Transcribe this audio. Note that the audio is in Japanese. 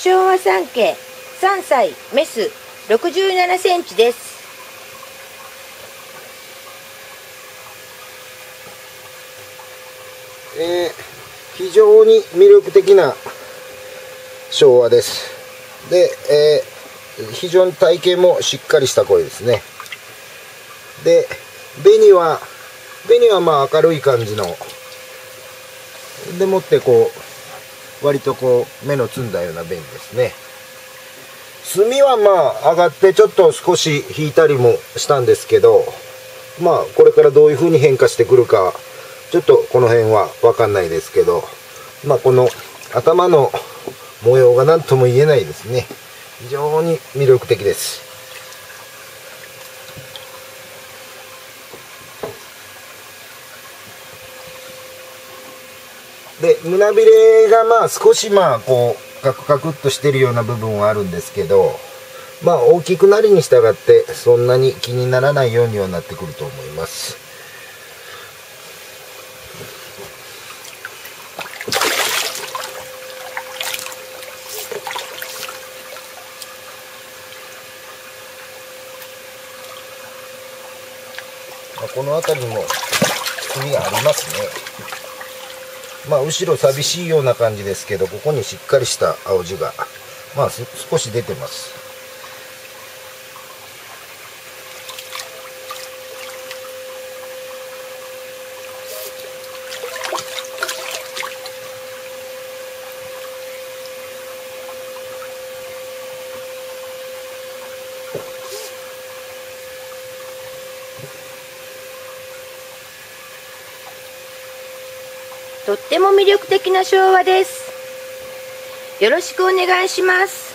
昭和3家3歳メス67センチです。えー、非常に魅力的な昭和です。で、えー、非常に体型もしっかりした声ですね。で紅は紅はまあ明るい感じのでもってこう割とこう目の澄んだような紅ですね。炭はまあ上がってちょっと少し引いたりもしたんですけどまあこれからどういう風に変化してくるかちょっとこの辺はわかんないですけどまあこの頭の模様が何とも言えないですね。非常に魅力的です。で胸びれがまあ少しまあこうカクカクっとしてるような部分はあるんですけどまあ大きくなりに従ってそんなに気にならないようにはなってくると思います。この辺りも炭がありますね。まあ後ろ寂しいような感じですけどここにしっかりした青地がまあ少し出てます。とっても魅力的な昭和です。よろしくお願いします。